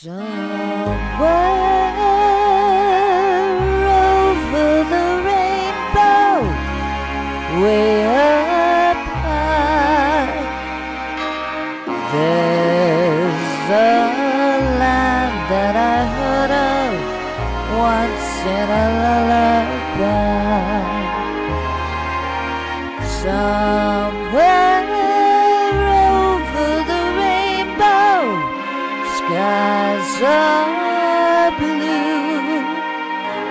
Somewhere over the rainbow, way up high, there's a land that I heard of once in a lullaby. Somewhere skies are blue,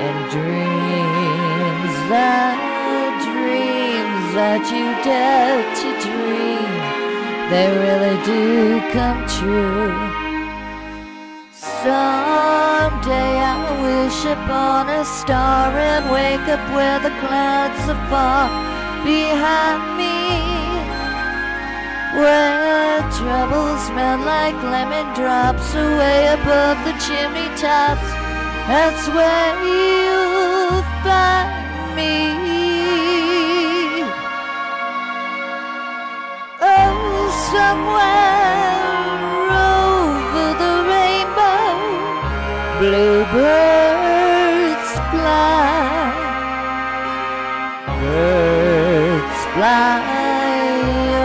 and dreams that dreams that you dare to dream, they really do come true. Someday I wish upon a star and wake up where the clouds are far behind me. Where troubles smell like lemon drops away above the chimney tops. That's where you'll find me. Oh, somewhere over the rainbow, bluebirds fly. Birds fly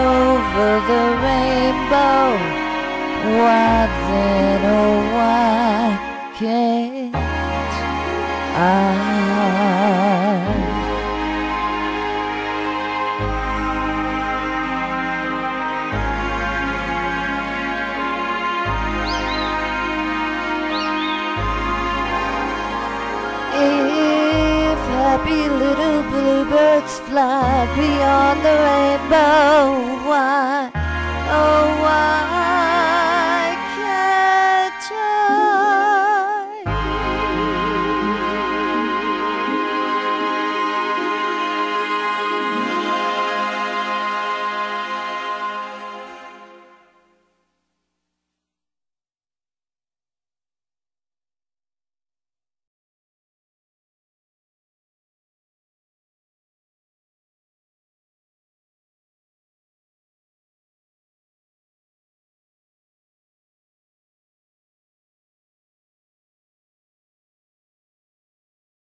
over the rainbow. Why then, oh, why can't I? If happy little bluebirds fly beyond the rainbow,